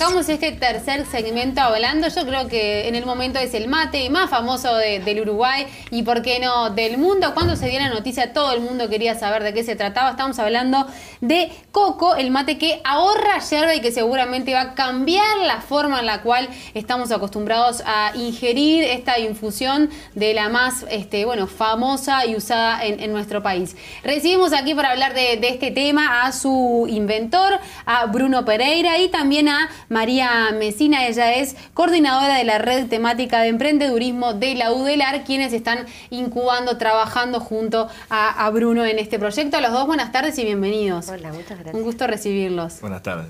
arrancamos este tercer segmento hablando, yo creo que en el momento es el mate más famoso del Uruguay y, ¿por qué no?, del mundo. Cuando se dio la noticia, todo el mundo quería saber de qué se trataba. Estamos hablando de coco, el mate que ahorra yerba y que seguramente va a cambiar la forma en la cual estamos acostumbrados a ingerir esta infusión de la más, este, bueno, famosa y usada en, nuestro país. Recibimos aquí para hablar de, de este tema a su inventor, a Bruno Pereira y también a María Mesina. Ella es coordinadora de la red temática de emprendedurismo de la UDELAR, quienes están incubando, trabajando junto a, Bruno en este proyecto. A los dos, buenas tardes y bienvenidos. Hola, muchas gracias. Un gusto recibirlos. Buenas tardes.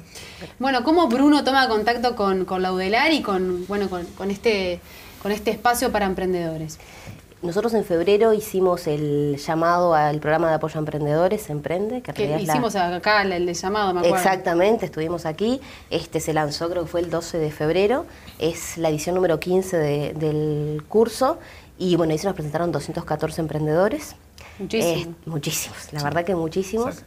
Bueno, ¿cómo Bruno toma contacto con, la UDELAR y con, bueno, con, este, con este espacio para emprendedores? Nosotros en febrero hicimos el llamado al programa de apoyo a emprendedores, Emprende. Que, hicimos acá el, llamado, me acuerdo. Exactamente, estuvimos aquí. Este se lanzó, creo que fue el 12 de febrero. Es la edición número 15 del curso. Y bueno, ahí se nos presentaron 214 emprendedores. Muchísimos. Eh, muchísimos, la verdad que muchísimos.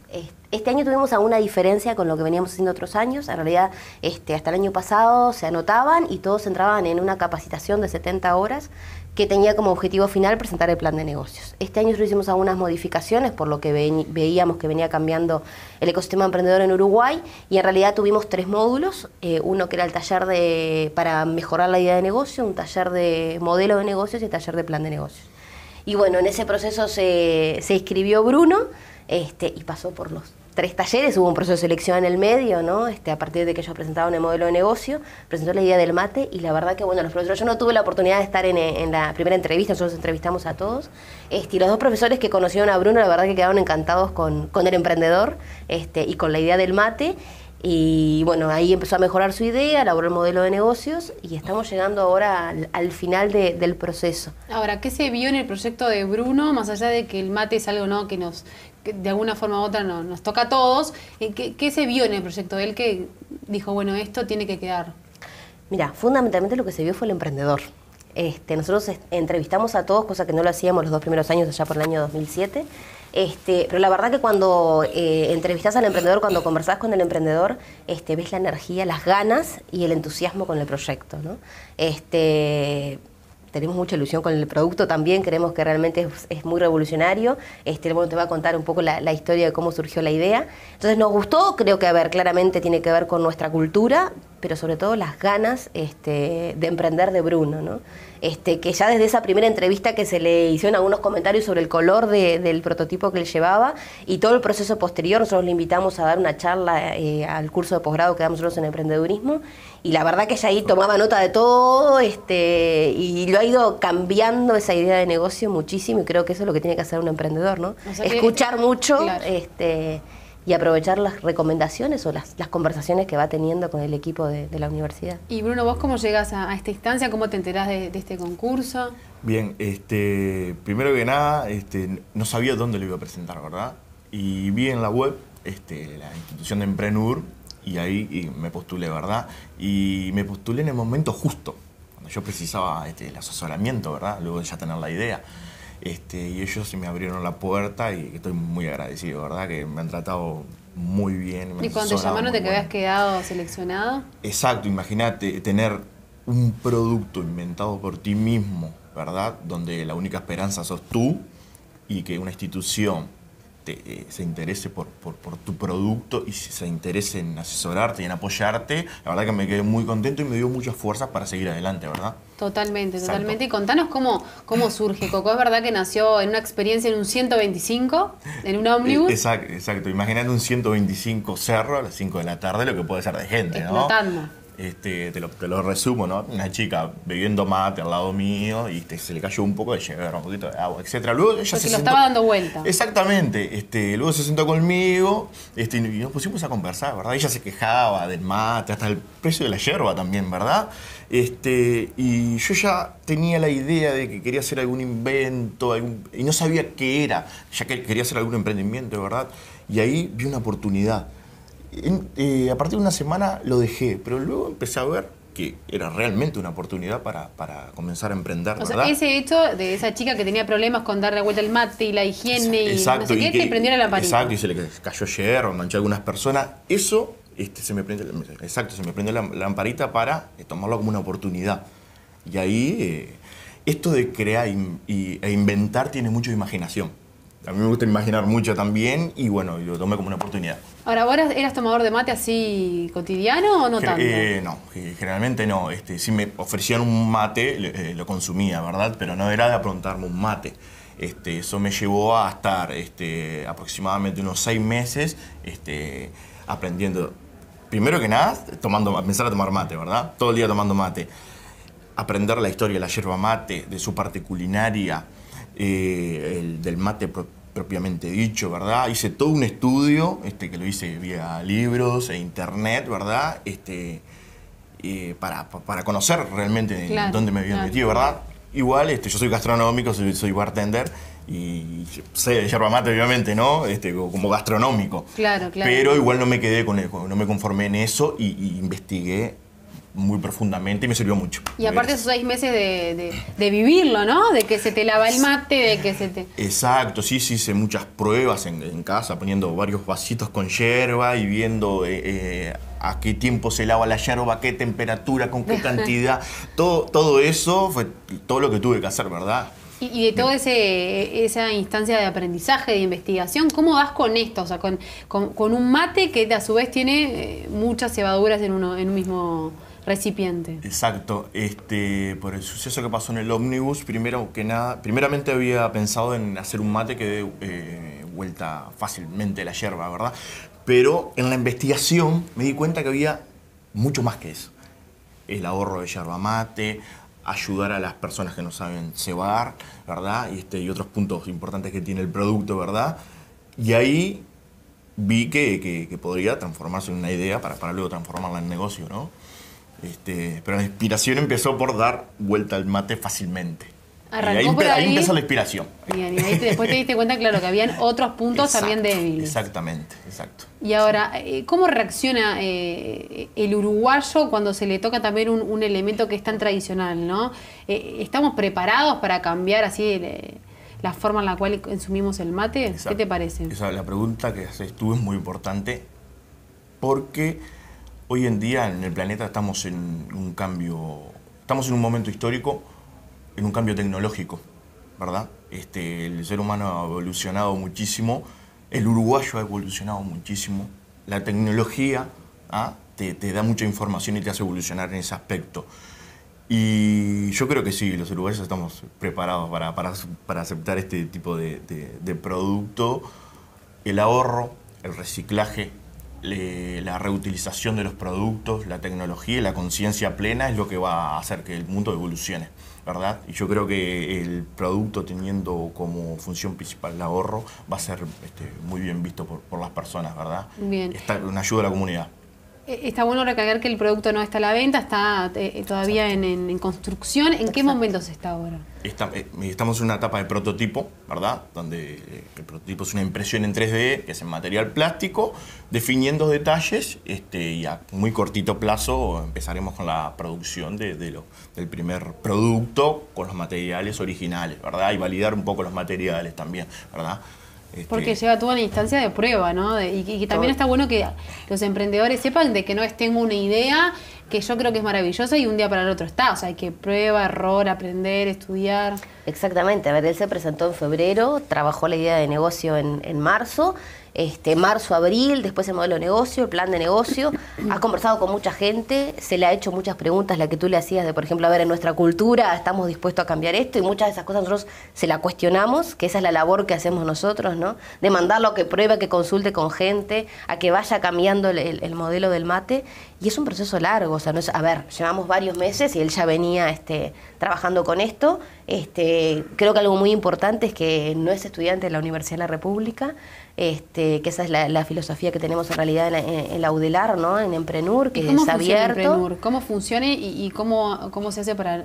Este año tuvimos alguna diferencia con lo que veníamos haciendo otros años. En realidad, este, hasta el año pasado se anotaban y todos entraban en una capacitación de 70 horas que tenía como objetivo final presentar el plan de negocios. Este año hicimos algunas modificaciones por lo que veíamos que venía cambiando el ecosistema emprendedor en Uruguay y en realidad tuvimos tres módulos, eh, uno que era el taller de, para mejorar la idea de negocio, un taller de modelo de negocios y el taller de plan de negocios. Y bueno, en ese proceso se, se inscribió Bruno este, y pasó por los tres talleres, hubo un proceso de selección en el medio, ¿no? Este, a partir de que ellos presentaron el modelo de negocio, presentó la idea del mate y la verdad que, bueno, los profesores, yo no tuve la oportunidad de estar en, la primera entrevista, nosotros entrevistamos a todos, este, y los dos profesores que conocieron a Bruno, la verdad que quedaron encantados con, con el emprendedor este, y con la idea del mate. Y bueno, ahí empezó a mejorar su idea, elaboró el modelo de negocios y estamos llegando ahora al, final del proceso. Ahora, ¿qué se vio en el proyecto de Bruno, más allá de que el mate es algo ¿no? que nos de alguna forma u otra nos toca a todos? Eh, ¿Qué, ¿Qué se vio en el proyecto de él que dijo, bueno, esto tiene que quedar? Mira, fundamentalmente lo que se vio fue el emprendedor. Este, nosotros entrevistamos a todos, cosa que no lo hacíamos los dos primeros años, allá por el año 2007. Este, pero la verdad que cuando eh, entrevistas al emprendedor, cuando conversás con el emprendedor, este, ves la energía, las ganas y el entusiasmo con el proyecto. ¿no? Este, tenemos mucha ilusión con el producto también, creemos que realmente es, muy revolucionario. Este, bueno, te voy a contar un poco la, la, historia de cómo surgió la idea. Entonces nos gustó, creo que a ver, claramente tiene que ver con nuestra cultura, pero sobre todo las ganas este, de emprender de Bruno, ¿no? Este, que ya desde esa primera entrevista que se le hicieron algunos comentarios sobre el color del prototipo que él llevaba y todo el proceso posterior, nosotros le invitamos a dar una charla eh, al curso de posgrado que damos nosotros en emprendedurismo y la verdad que ella ahí tomaba nota de todo este, y lo ha ido cambiando esa idea de negocio muchísimo y creo que eso es lo que tiene que hacer un emprendedor, ¿no? Escuchar mucho este, y aprovechar las recomendaciones o las, las, conversaciones que va teniendo con el equipo de, la universidad. Y Bruno, ¿vos cómo llegas a, esta instancia? ¿Cómo te enterás de, este concurso? Bien, este, primero que nada, este, no sabía dónde lo iba a presentar, ¿verdad? Y vi en la web este, la institución de Emprenur y ahí me postulé, ¿verdad? Y me postulé en el momento justo, cuando yo precisaba este, el asesoramiento, ¿verdad? Luego de ya tener la idea. Este, y ellos me abrieron la puerta y estoy muy agradecido, ¿verdad? Que me han tratado muy bien. ¿Y cuando te llamaron de que habías quedado seleccionado? Exacto, imagínate tener un producto inventado por ti mismo, ¿verdad? Donde la única esperanza sos tú y que una institución eh, se interese por, por, tu producto y se interese en asesorarte y en apoyarte, la verdad que me quedé muy contento y me dio muchas fuerzas para seguir adelante, ¿verdad? Totalmente, totalmente. Y contanos cómo, cómo surge Coco. ¿Es verdad que nació en una experiencia en un 125, en un ómnibus? Exacto, exacto. Imagínate un 125 cerro a las 5 de la tarde, lo que puede ser de gente, Explotando. Este, te, lo, te lo resumo, ¿no? Una chica bebiendo mate al lado mío y se le cayó un poco de llegar un poquito de agua, etc. Luego ella se lo estaba dando vuelta. Exactamente. Este, luego se sentó conmigo este, y nos pusimos a conversar, ¿verdad? Ella se quejaba del mate, hasta el precio de la yerba también, ¿verdad? Este, y yo ya tenía la idea de que quería hacer algún invento y no sabía qué era, ya que quería hacer algún emprendimiento, ¿verdad? Y ahí vi una oportunidad eh, a partir de una semana lo dejé, pero luego empecé a ver que era realmente una oportunidad para, para comenzar a emprender. O sea, ese hecho de esa chica que tenía problemas con darle vuelta el mate y la higiene y no sé qué, te prendió la lamparita. Exacto, y se le cayó hierro, manchó a algunas personas. Eso este, se me prende, exacto, se me prende la lamparita para eh, tomarlo como una oportunidad. Y ahí, eh, esto de crear y- y- e inventar tiene mucha imaginación. A mí me gusta imaginar mucho también y bueno, lo tomé como una oportunidad. Ahora, ¿vos eras, tomador de mate así cotidiano o no Gen- tanto? eh, no, generalmente no. Este, si me ofrecían un mate, eh, lo consumía, ¿verdad? Pero no era de aprontarme un mate. Este, eso me llevó a estar este, aproximadamente unos seis meses este, aprendiendo. Primero que nada, tomando, empezar a tomar mate, ¿verdad? Todo el día tomando mate. Aprender la historia de la yerba mate, de su parte culinaria, eh, el- del mate pro- propiamente dicho, ¿verdad? Hice todo un estudio, este, que lo hice vía libros e internet, ¿verdad? Este, eh, para, para conocer realmente Claro, dónde me había claro. metido, ¿verdad? Igual, este, yo soy gastronómico, soy, soy bartender y sé de yerba mate, obviamente, ¿no? Este, como gastronómico. Claro, claro. Pero igual no me quedé con, el- no me conformé en eso y, y investigué muy profundamente y me sirvió mucho. Y aparte esos seis meses de, de- de vivirlo, ¿no? De que se te lava el mate, de que se te... Exacto, sí, sí, hice muchas pruebas en, en casa, poniendo varios vasitos con yerba y viendo eh, eh, a qué tiempo se lava la yerba, a qué temperatura, con qué cantidad. todo, todo eso fue todo lo que tuve que hacer, ¿verdad? Y, y de toda esa instancia de aprendizaje, de investigación, ¿cómo vas con esto? O sea, con, con- con un mate que a su vez tiene eh, muchas cebaduras en, uno, en un mismo recipiente. Exacto, este, por el suceso que pasó en el ómnibus, primero que nada, primeramente había pensado en hacer un mate que dé eh, vuelta fácilmente la yerba, ¿verdad? Pero en la investigación me di cuenta que había mucho más que eso. El ahorro de yerba mate, ayudar a las personas que no saben cebar, ¿verdad? Y, este, y otros puntos importantes que tiene el producto, ¿verdad? Y ahí vi que, que- que podría transformarse en una idea para, para luego transformarla en negocio, ¿no? Este, pero la inspiración empezó por dar vuelta al mate fácilmente. Arrancó y ahí, por empe- ahí ahí. empezó la inspiración. Bien, y ahí te- después te diste cuenta, claro, que habían otros puntos también débiles. Exactamente, exacto. Y ahora, eh, ¿cómo reacciona eh, el uruguayo cuando se le toca también un, un elemento que es tan tradicional, ¿no? Eh, ¿Estamos preparados para cambiar así la forma en la cual consumimos el mate? ¿Qué te parece? Esa, la pregunta que haces tú es muy importante porque hoy en día en el planeta estamos en un cambio, estamos en un momento histórico, en un cambio tecnológico, ¿verdad? Este, el ser humano ha evolucionado muchísimo, el uruguayo ha evolucionado muchísimo, la tecnología ¿ah? te, da mucha información y te hace evolucionar en ese aspecto. Y yo creo que sí, los uruguayos estamos preparados para, para- para aceptar este tipo de producto. El ahorro, el reciclaje, le- la reutilización de los productos, la tecnología y la conciencia plena es lo que va a hacer que el mundo evolucione, ¿verdad? Y yo creo que el producto teniendo como función principal el ahorro va a ser este, muy bien visto por, por las personas, ¿verdad? Bien. Está una ayuda a la comunidad. Eh, Está bueno recalcar que el producto no está a la venta, está eh, todavía en, en- en construcción. ¿En qué momentos está ahora? Está- eh, estamos en una etapa de prototipo, ¿verdad? Donde eh, el prototipo es una impresión en 3D, que es en material plástico, definiendo detalles este, y a muy cortito plazo empezaremos con la producción de, de lo- del primer producto con los materiales originales, ¿verdad? Y validar un poco los materiales también, ¿verdad? Este, Porque lleva toda una instancia de prueba, ¿no? De- y, y que también está bueno que los emprendedores sepan de que no es tengo una idea que yo creo que es maravillosa y un día para el otro está. O sea, hay que prueba, error, aprender, estudiar. Exactamente, a ver, él se presentó en febrero, trabajó la idea de negocio en, en marzo, este, marzo, abril, después el modelo de negocio, el plan de negocio, ha conversado con mucha gente, se le ha hecho muchas preguntas, la que tú le hacías de, por ejemplo, a ver, en nuestra cultura estamos dispuestos a cambiar esto y muchas de esas cosas nosotros se la cuestionamos, que esa es la labor que hacemos nosotros, ¿no? De mandarlo a que pruebe, a que consulte con gente, a que vaya cambiando el, el- el modelo del mate y es un proceso largo, o sea, no es, a ver, llevamos varios meses y él ya venía este, trabajando con esto. Este, creo que algo muy importante es que no es estudiante de la Universidad de la República, este, que esa es la, la filosofía que tenemos en realidad en la, en- en la UDELAR, ¿no? en Emprenur, que ¿Y cómo es abierto. Emprenur? ¿Cómo funciona y, y cómo, cómo se hace para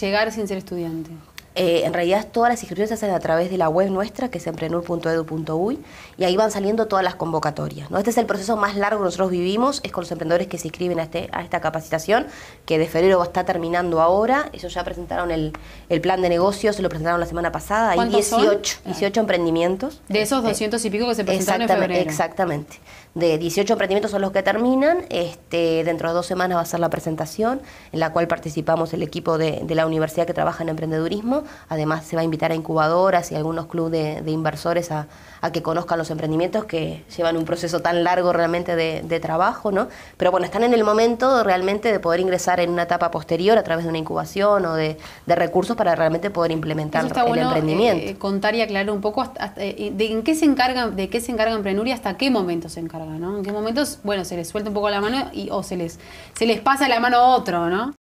llegar sin ser estudiante? Eh, en realidad todas las inscripciones se hacen a través de la web nuestra, que es emprenur.edu.uy, y ahí van saliendo todas las convocatorias. ¿no? Este es el proceso más largo que nosotros vivimos, es con los emprendedores que se inscriben a, este, a esta capacitación, que de febrero está terminando ahora. Ellos ya presentaron el, el plan de negocios, se lo presentaron la semana pasada. Hay ¿Cuántos son? 18, 18 emprendimientos. De esos Este, 200 y pico que se presentaron en Exactamente, febrero. Exactamente. de 18 emprendimientos son los que terminan. Este, dentro de dos semanas va a ser la presentación, en la cual participamos el equipo de, de la universidad que trabaja en emprendedurismo. Además, se va a invitar a incubadoras y algunos clubes de, de inversores a, a, que conozcan los emprendimientos que llevan un proceso tan largo realmente de, de, trabajo, ¿no? Pero bueno, están en el momento realmente de poder ingresar en una etapa posterior a través de una incubación o de, recursos para realmente poder implementar el emprendimiento. Eh, contar y aclarar un poco hasta, eh, de en qué se encarga, de qué se encarga Emprenuria, hasta qué momento se encarga, ¿no? En qué momentos, bueno, se les suelta un poco la mano y, o se les, se les pasa la mano a otro, ¿no?